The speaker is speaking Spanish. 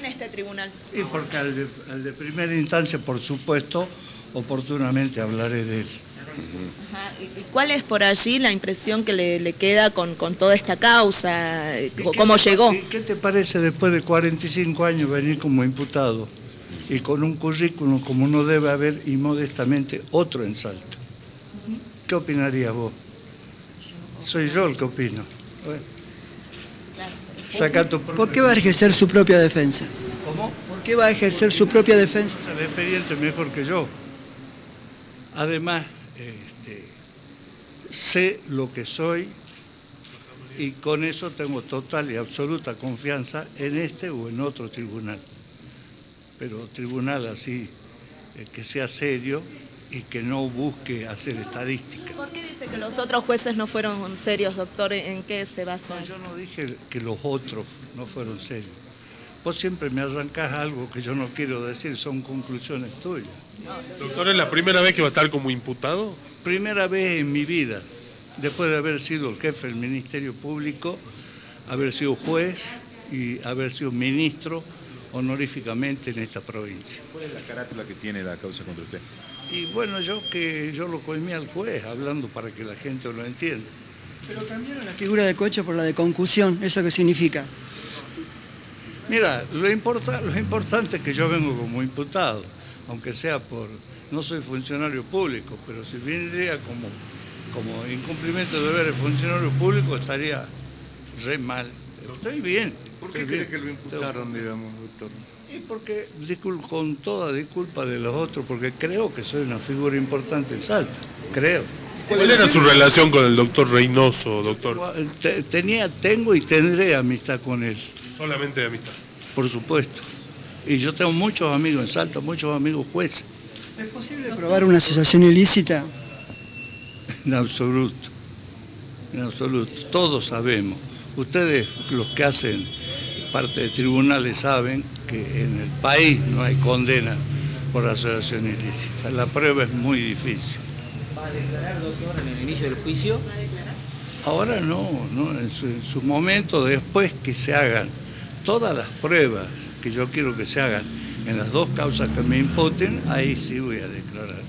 en este tribunal? Y porque al de, al de primera instancia, por supuesto, oportunamente hablaré de él. Ajá, ¿Y cuál es por allí la impresión que le, le queda con, con toda esta causa? Eh, ¿Y ¿Cómo qué llegó? ¿Y qué te parece después de 45 años venir como imputado y con un currículum como no debe haber y modestamente otro en Salta? ¿Qué opinarías vos? Soy yo el que opino. Bueno. Tu ¿Por qué va a ejercer su propia defensa? ¿Cómo? ¿Por qué va a ejercer su propia defensa? El expediente mejor que yo. Además, este, sé lo que soy y con eso tengo total y absoluta confianza en este o en otro tribunal. Pero tribunal así, eh, que sea serio y que no busque hacer estadística. ¿Por qué dice que los otros jueces no fueron serios, doctor? ¿En qué se basa? No, yo no dije que los otros no fueron serios. Vos siempre me arrancás algo que yo no quiero decir, son conclusiones tuyas. Doctor, ¿es la primera vez que va a estar como imputado? Primera vez en mi vida, después de haber sido el jefe del Ministerio Público, haber sido juez y haber sido ministro honoríficamente en esta provincia. ¿Cuál es la carátula que tiene la causa contra usted? Y bueno, yo que yo lo colmé al juez, hablando para que la gente lo entienda. Pero cambiaron la figura de coche por la de concusión. ¿Eso qué significa? Mira, lo, importa, lo importante es que yo vengo como imputado, aunque sea por, no soy funcionario público, pero si vendría como, como incumplimiento de deberes de funcionario público estaría re mal. Estoy bien. ¿Por qué cree que lo imputaron, digamos, doctor? Y porque, discul- con toda disculpa de los otros, porque creo que soy una figura importante en Salta, creo. ¿Cuál era su relación con el doctor Reynoso, doctor? Te- Tenía, tengo y tendré amistad con él. Solamente de amistad. por supuesto. Y yo tengo muchos amigos en Salta, muchos amigos jueces, ¿Es posible probar una asociación ilícita? en absoluto, en absoluto. Todos sabemos. Ustedes, los que hacen parte de tribunales, saben que en el país no hay condena por asociación ilícita. La prueba es muy difícil. ¿Va a declarar, doctor, en el inicio del juicio? Ahora no, no en, su, en su momento, después que se hagan todas las pruebas que yo quiero que se hagan en las dos causas que me imputen, ahí sí voy a declarar.